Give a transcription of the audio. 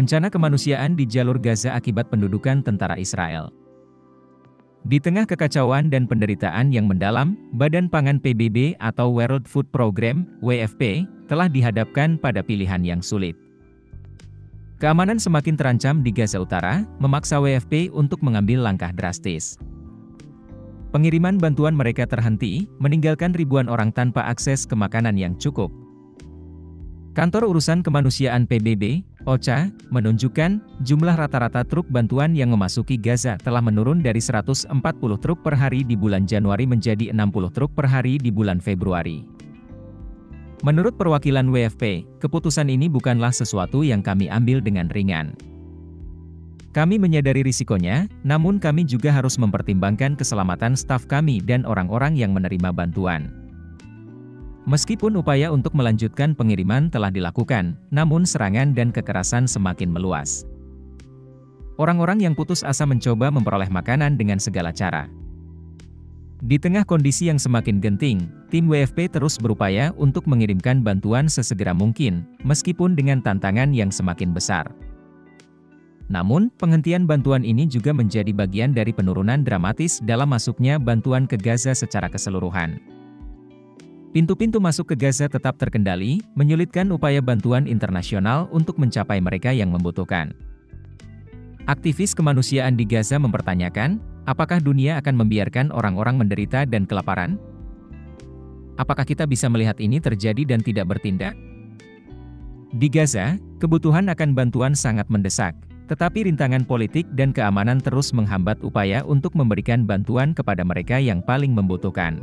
Bencana kemanusiaan di jalur Gaza akibat pendudukan tentara Israel. Di tengah kekacauan dan penderitaan yang mendalam, Badan Pangan PBB atau World Food Program, WFP, telah dihadapkan pada pilihan yang sulit. Keamanan semakin terancam di Gaza Utara, memaksa WFP untuk mengambil langkah drastis. Pengiriman bantuan mereka terhenti, meninggalkan ribuan orang tanpa akses ke makanan yang cukup. Kantor Urusan Kemanusiaan PBB, OCHA, menunjukkan jumlah rata-rata truk bantuan yang memasuki Gaza telah menurun dari 140 truk per hari di bulan Januari menjadi 60 truk per hari di bulan Februari. Menurut perwakilan WFP, keputusan ini bukanlah sesuatu yang kami ambil dengan ringan. Kami menyadari risikonya, namun kami juga harus mempertimbangkan keselamatan staf kami dan orang-orang yang menerima bantuan. Meskipun upaya untuk melanjutkan pengiriman telah dilakukan, namun serangan dan kekerasan semakin meluas. Orang-orang yang putus asa mencoba memperoleh makanan dengan segala cara. Di tengah kondisi yang semakin genting, tim WFP terus berupaya untuk mengirimkan bantuan sesegera mungkin, meskipun dengan tantangan yang semakin besar. Namun, penghentian bantuan ini juga menjadi bagian dari penurunan dramatis dalam masuknya bantuan ke Gaza secara keseluruhan. Pintu-pintu masuk ke Gaza tetap terkendali, menyulitkan upaya bantuan internasional untuk mencapai mereka yang membutuhkan. Aktivis kemanusiaan di Gaza mempertanyakan, Apakah dunia akan membiarkan orang-orang menderita dan kelaparan? Apakah kita bisa melihat ini terjadi dan tidak bertindak? Di Gaza, kebutuhan akan bantuan sangat mendesak, tetapi rintangan politik dan keamanan terus menghambat upaya untuk memberikan bantuan kepada mereka yang paling membutuhkan.